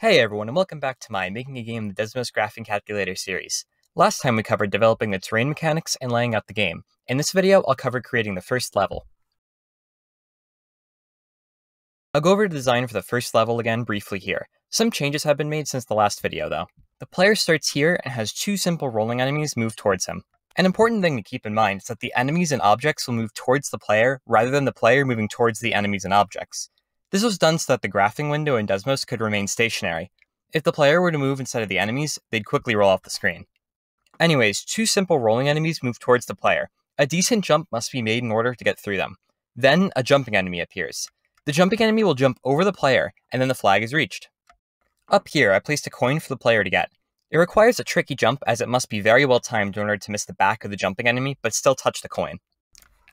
Hey everyone, and welcome back to my Making a Game the Desmos Graphing Calculator series. Last time we covered developing the terrain mechanics and laying out the game. In this video, I'll cover creating the first level. I'll go over the design for the first level again briefly here. Some changes have been made since the last video though. The player starts here and has two simple rolling enemies move towards him. An important thing to keep in mind is that the enemies and objects will move towards the player rather than the player moving towards the enemies and objects. This was done so that the graphing window in Desmos could remain stationary. If the player were to move instead of the enemies, they'd quickly roll off the screen. Anyways, two simple rolling enemies move towards the player. A decent jump must be made in order to get through them. Then, a jumping enemy appears. The jumping enemy will jump over the player, and then the flag is reached. Up here, I placed a coin for the player to get. It requires a tricky jump as it must be very well timed in order to miss the back of the jumping enemy, but still touch the coin.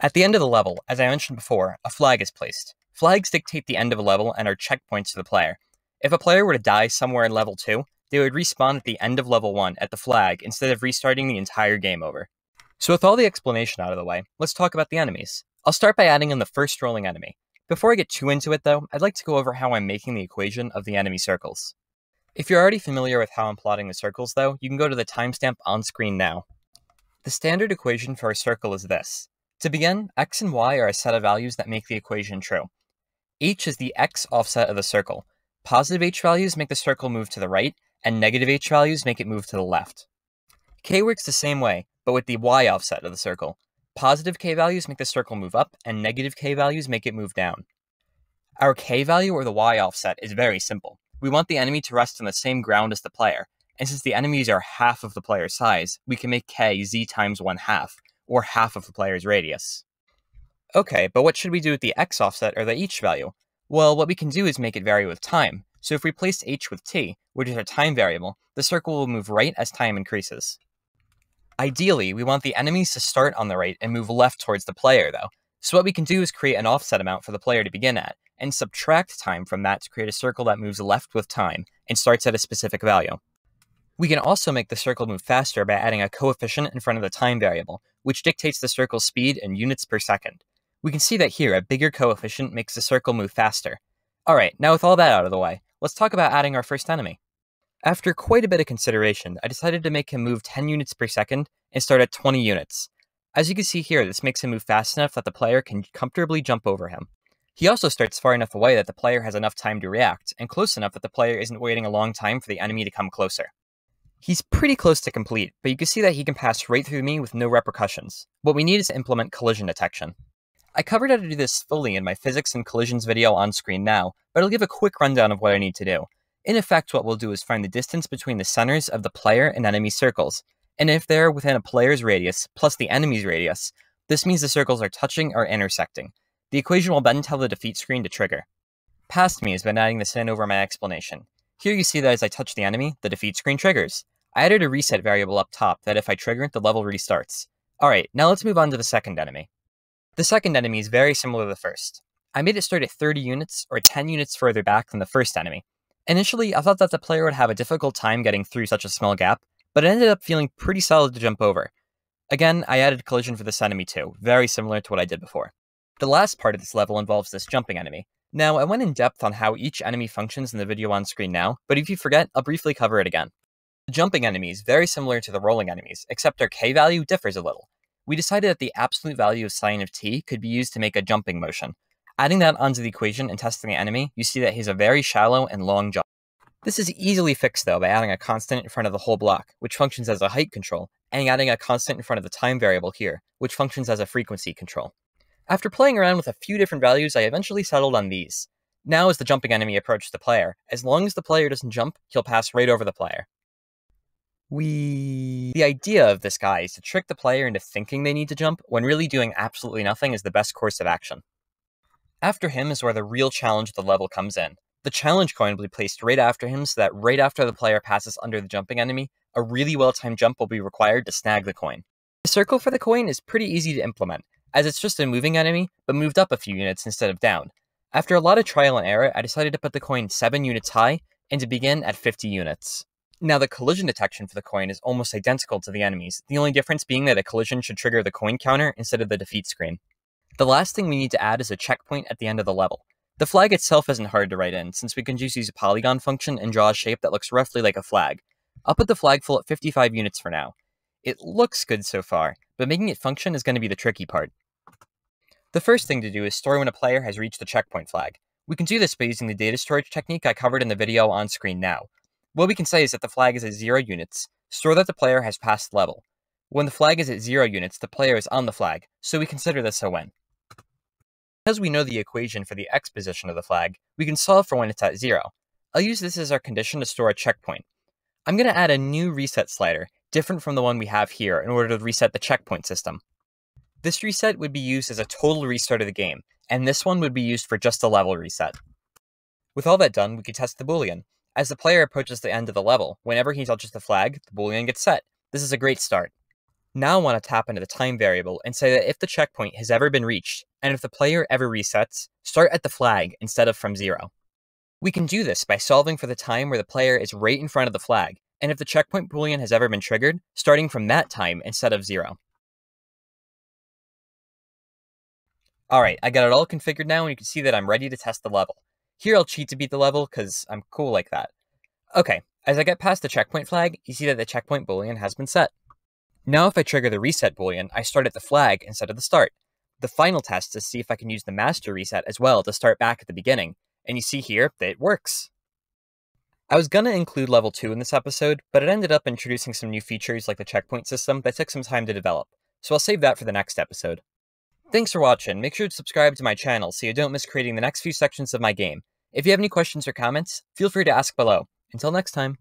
At the end of the level, as I mentioned before, a flag is placed. Flags dictate the end of a level and are checkpoints to the player. If a player were to die somewhere in level 2, they would respawn at the end of level 1 at the flag instead of restarting the entire game over. So with all the explanation out of the way, let's talk about the enemies. I'll start by adding in the first rolling enemy. Before I get too into it though, I'd like to go over how I'm making the equation of the enemy circles. If you're already familiar with how I'm plotting the circles though, you can go to the timestamp on screen now. The standard equation for a circle is this. To begin, x and y are a set of values that make the equation true. H is the x offset of the circle. Positive h values make the circle move to the right, and negative h values make it move to the left. k works the same way, but with the y offset of the circle. Positive k values make the circle move up, and negative k values make it move down. Our k value, or the y offset, is very simple. We want the enemy to rest on the same ground as the player, and since the enemies are half of the player's size, we can make k z times 1 half, or half of the player's radius. Okay, but what should we do with the x offset or the h value? Well, what we can do is make it vary with time. So if we place h with t, which is our time variable, the circle will move right as time increases. Ideally, we want the enemies to start on the right and move left towards the player, though. So what we can do is create an offset amount for the player to begin at, and subtract time from that to create a circle that moves left with time and starts at a specific value. We can also make the circle move faster by adding a coefficient in front of the time variable, which dictates the circle's speed in units per second. We can see that here a bigger coefficient makes the circle move faster. Alright, now with all that out of the way, let's talk about adding our first enemy. After quite a bit of consideration, I decided to make him move 10 units per second and start at 20 units. As you can see here, this makes him move fast enough that the player can comfortably jump over him. He also starts far enough away that the player has enough time to react, and close enough that the player isn't waiting a long time for the enemy to come closer. He's pretty close to complete, but you can see that he can pass right through me with no repercussions. What we need is to implement collision detection. I covered how to do this fully in my physics and collisions video on screen now, but I'll give a quick rundown of what I need to do. In effect, what we'll do is find the distance between the centers of the player and enemy circles, and if they're within a player's radius plus the enemy's radius, this means the circles are touching or intersecting. The equation will then tell the defeat screen to trigger. Past me has been adding this in over my explanation. Here you see that as I touch the enemy, the defeat screen triggers. I added a reset variable up top that if I trigger it, the level restarts. Alright, now let's move on to the second enemy. The second enemy is very similar to the first. I made it start at 30 units, or 10 units further back than the first enemy. Initially, I thought that the player would have a difficult time getting through such a small gap, but it ended up feeling pretty solid to jump over. Again, I added collision for this enemy too, very similar to what I did before. The last part of this level involves this jumping enemy. Now, I went in depth on how each enemy functions in the video on screen now, but if you forget, I'll briefly cover it again. The jumping enemy is very similar to the rolling enemies, except their K value differs a little we decided that the absolute value of sine of t could be used to make a jumping motion. Adding that onto the equation and testing the enemy, you see that he has a very shallow and long jump. This is easily fixed though by adding a constant in front of the whole block, which functions as a height control, and adding a constant in front of the time variable here, which functions as a frequency control. After playing around with a few different values, I eventually settled on these. Now as the jumping enemy approaches the player, as long as the player doesn't jump, he'll pass right over the player. We. The idea of this guy is to trick the player into thinking they need to jump when really doing absolutely nothing is the best course of action. After him is where the real challenge of the level comes in. The challenge coin will be placed right after him so that right after the player passes under the jumping enemy, a really well timed jump will be required to snag the coin. The circle for the coin is pretty easy to implement, as it's just a moving enemy, but moved up a few units instead of down. After a lot of trial and error, I decided to put the coin 7 units high and to begin at 50 units. Now, the collision detection for the coin is almost identical to the enemy's, the only difference being that a collision should trigger the coin counter instead of the defeat screen. The last thing we need to add is a checkpoint at the end of the level. The flag itself isn't hard to write in, since we can just use a polygon function and draw a shape that looks roughly like a flag. I'll put the flag full at 55 units for now. It looks good so far, but making it function is going to be the tricky part. The first thing to do is store when a player has reached the checkpoint flag. We can do this by using the data storage technique I covered in the video on screen now. What we can say is that the flag is at 0 units, store that the player has passed level. When the flag is at 0 units, the player is on the flag, so we consider this a win. Because we know the equation for the x position of the flag, we can solve for when it's at 0. I'll use this as our condition to store a checkpoint. I'm going to add a new reset slider, different from the one we have here, in order to reset the checkpoint system. This reset would be used as a total restart of the game, and this one would be used for just a level reset. With all that done, we can test the boolean. As the player approaches the end of the level, whenever he touches the flag, the boolean gets set. This is a great start. Now I want to tap into the time variable and say that if the checkpoint has ever been reached, and if the player ever resets, start at the flag instead of from zero. We can do this by solving for the time where the player is right in front of the flag, and if the checkpoint boolean has ever been triggered, starting from that time instead of zero. Alright, I got it all configured now and you can see that I'm ready to test the level. Here I'll cheat to beat the level, because I'm cool like that. Okay, as I get past the checkpoint flag, you see that the checkpoint boolean has been set. Now if I trigger the reset boolean, I start at the flag instead of the start. The final test is to see if I can use the master reset as well to start back at the beginning, and you see here that it works. I was gonna include level 2 in this episode, but it ended up introducing some new features like the checkpoint system that took some time to develop, so I'll save that for the next episode. Thanks for watching, make sure to subscribe to my channel so you don't miss creating the next few sections of my game. If you have any questions or comments, feel free to ask below. Until next time.